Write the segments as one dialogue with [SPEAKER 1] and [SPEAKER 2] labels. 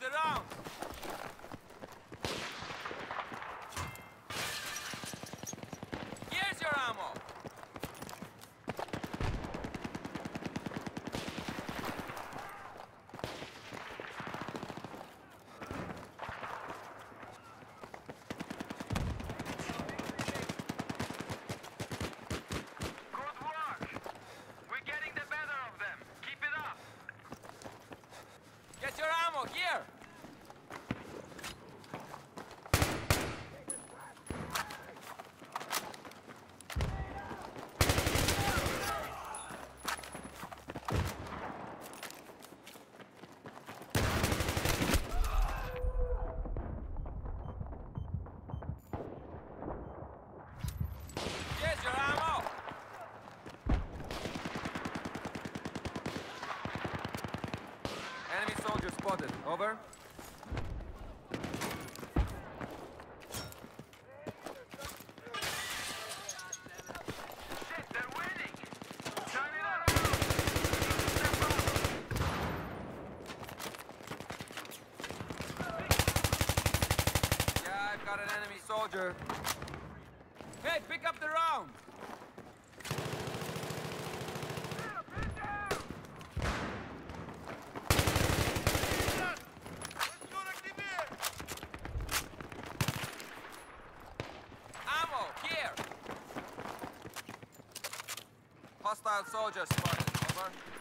[SPEAKER 1] the
[SPEAKER 2] it.
[SPEAKER 1] ammo here! Not an enemy soldier. Hey, pick up the round! Hostile soldiers spotted, over.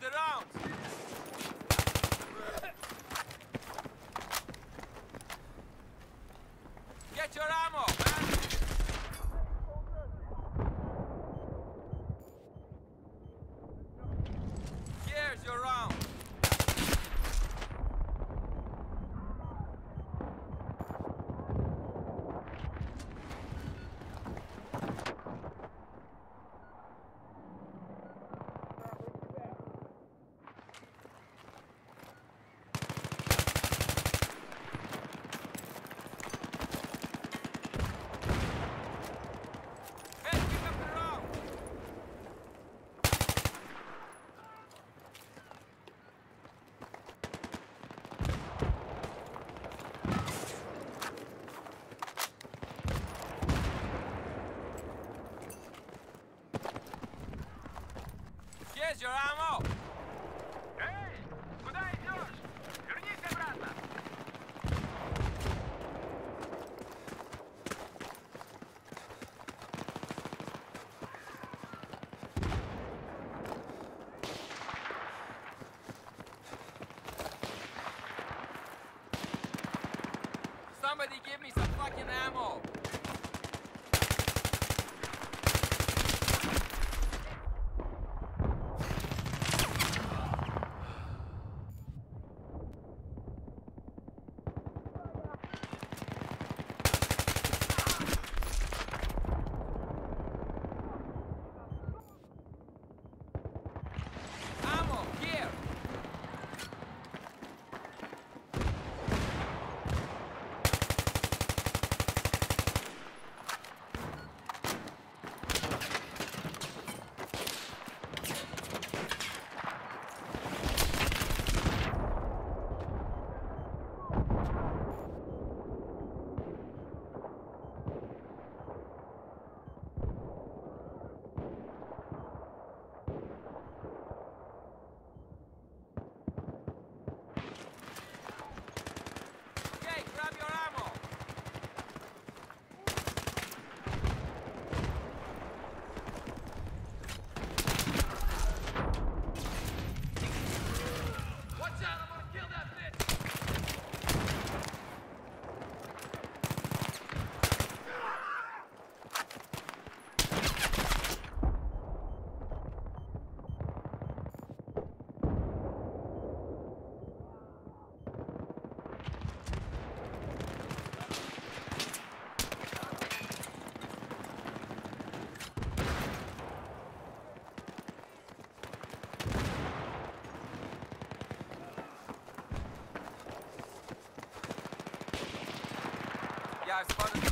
[SPEAKER 2] the
[SPEAKER 1] rounds! Get your ammo! Here's your round! Where's your ammo? Somebody give me some fucking ammo! I've spotted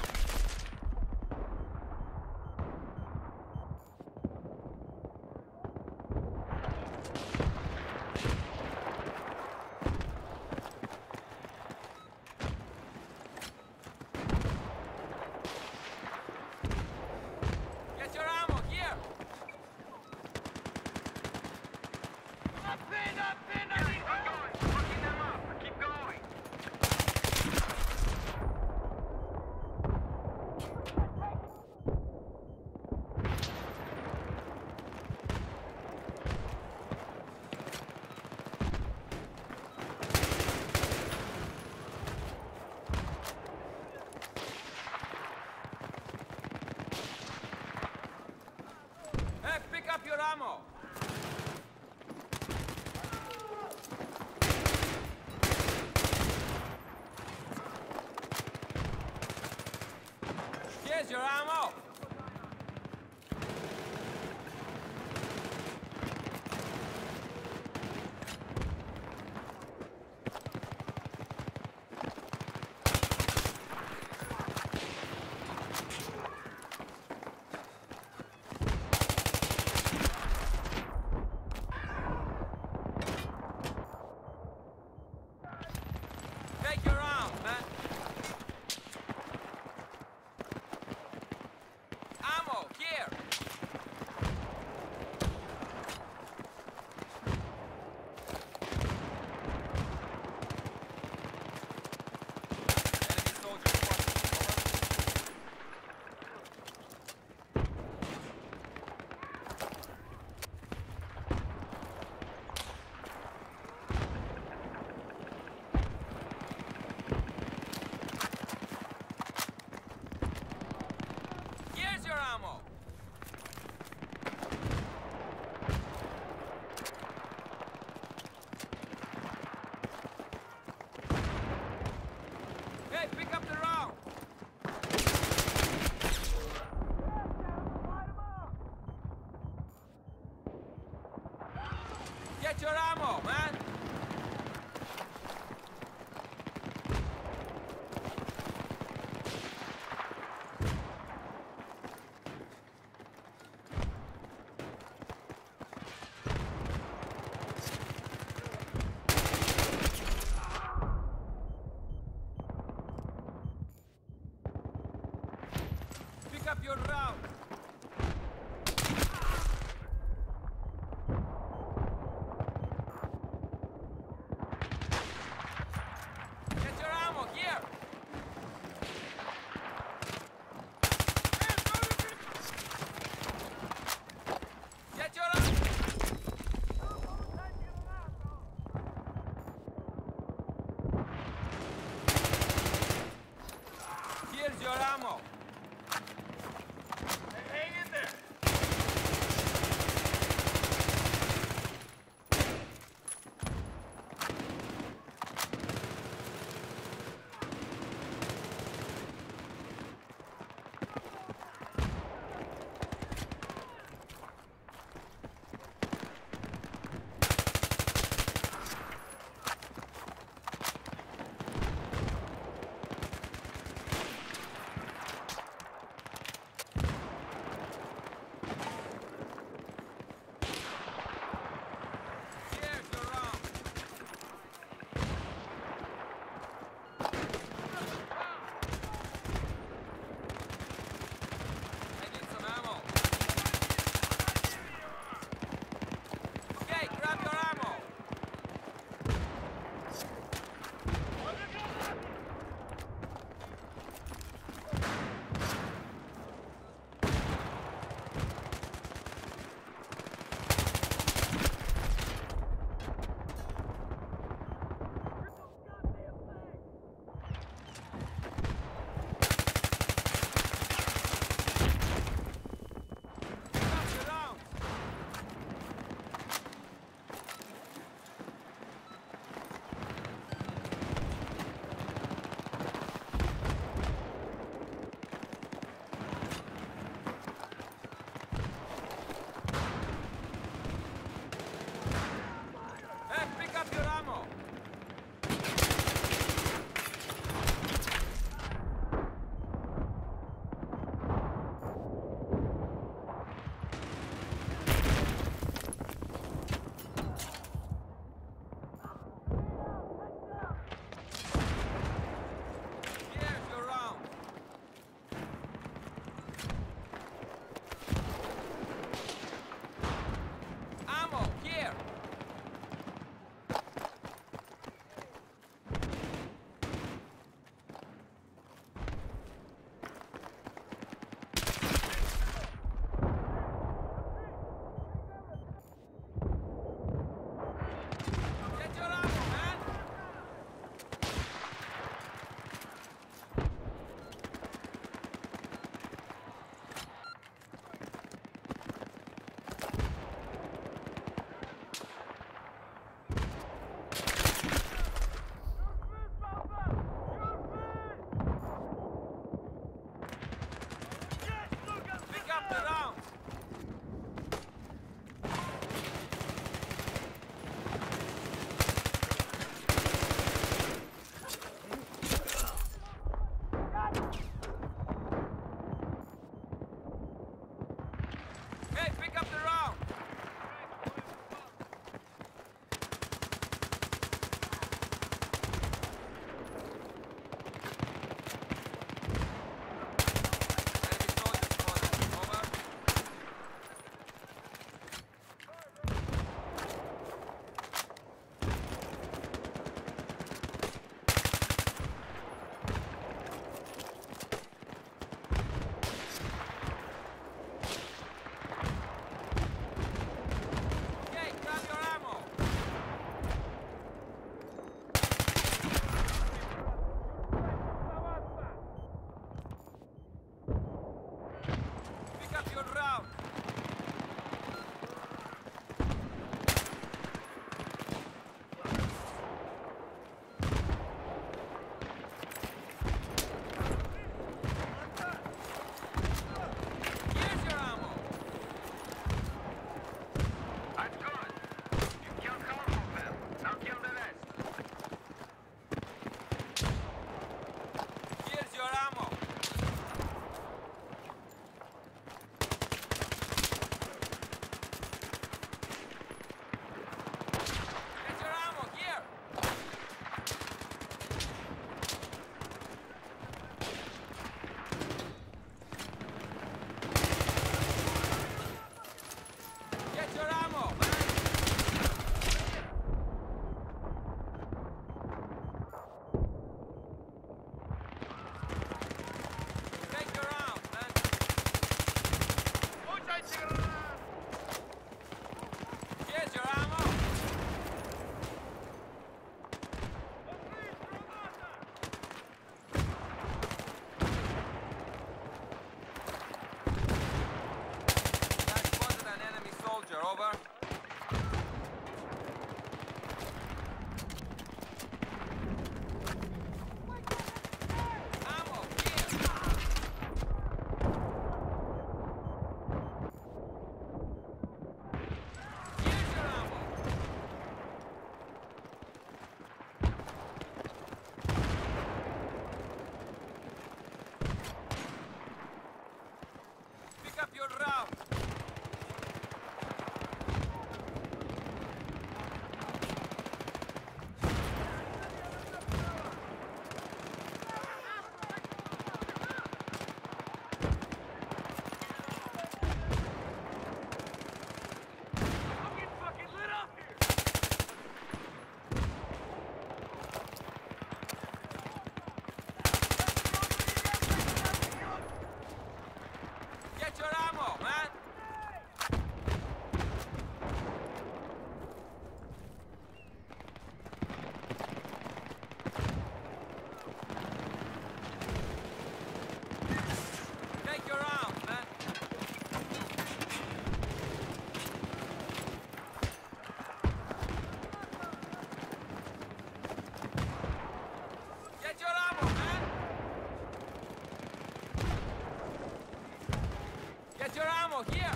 [SPEAKER 1] here!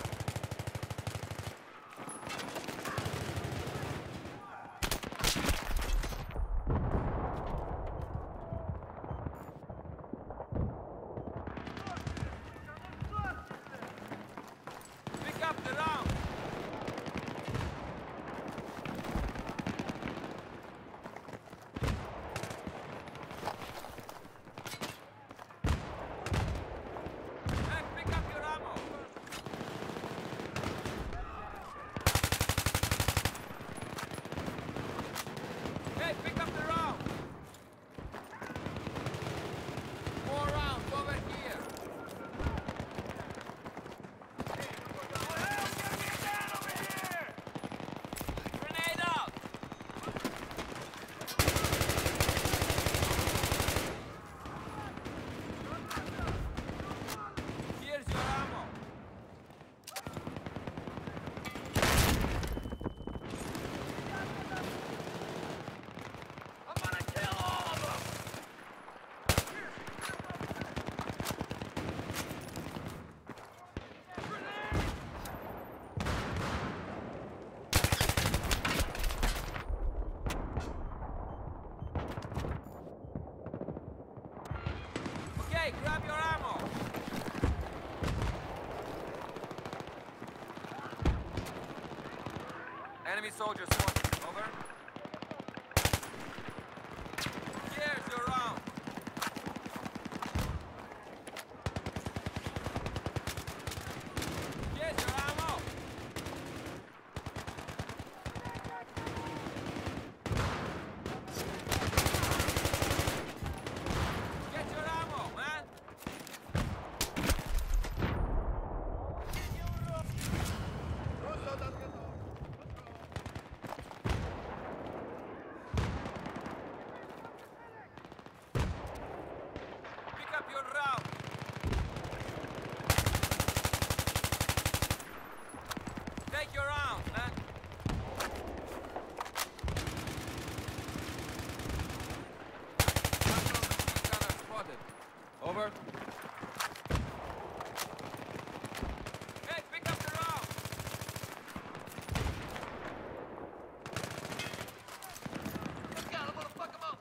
[SPEAKER 1] Enemy soldier spotted. Over. Here's your round. Here's your ammo. Get your ammo, man. Pick up your round. Take your round, man. Gunner spotted. Over. Hey, pick up the round. Let's go, I'm gonna fuck 'em up.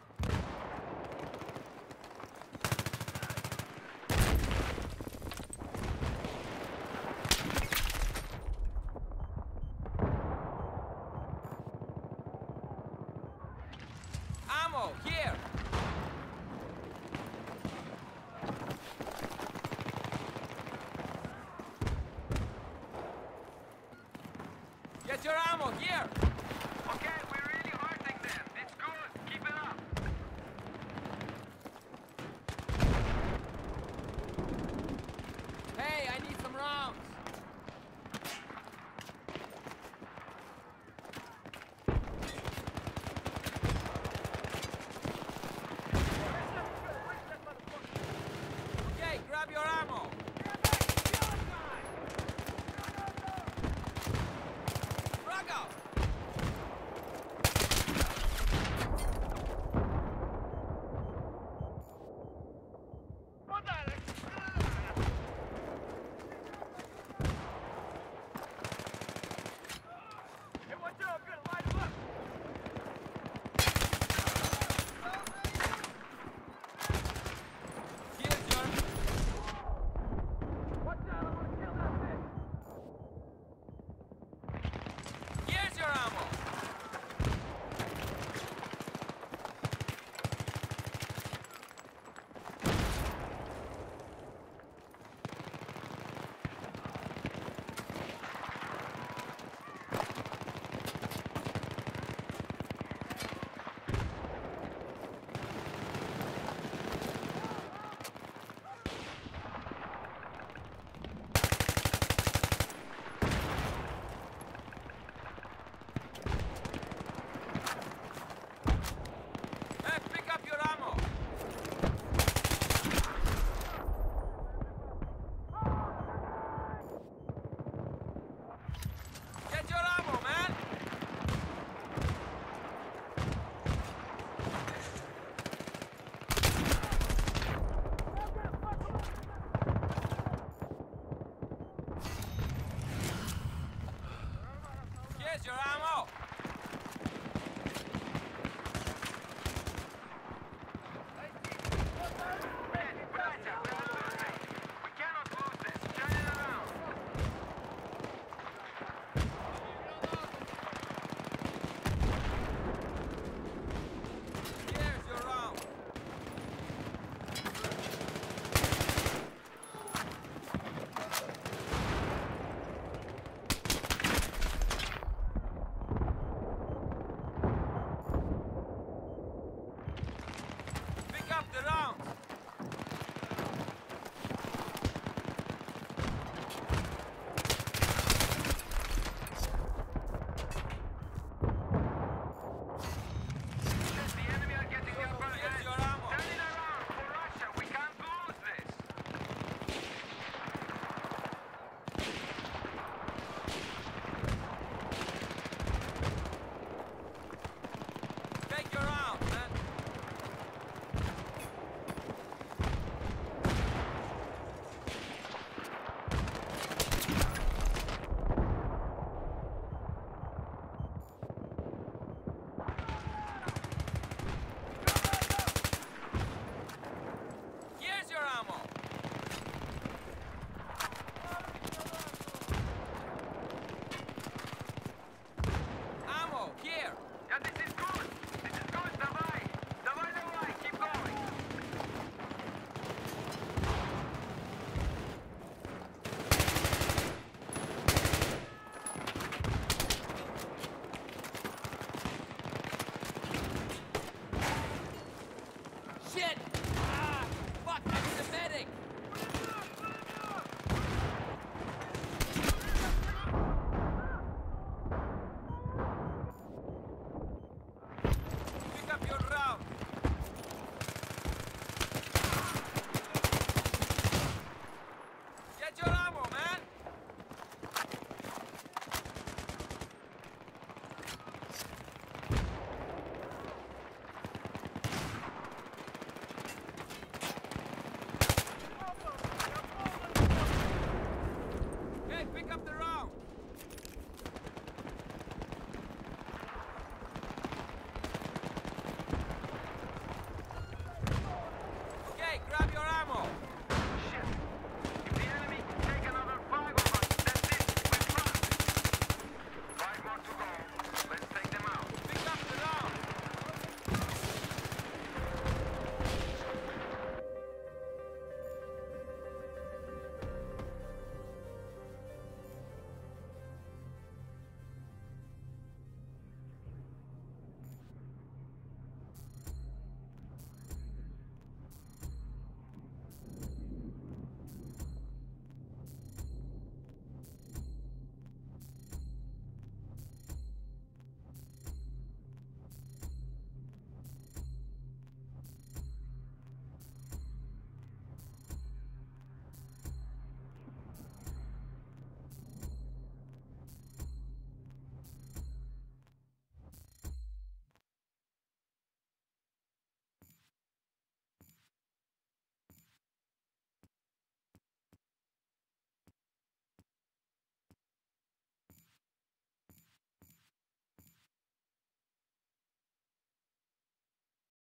[SPEAKER 1] Ammo, here! Your ammo, here!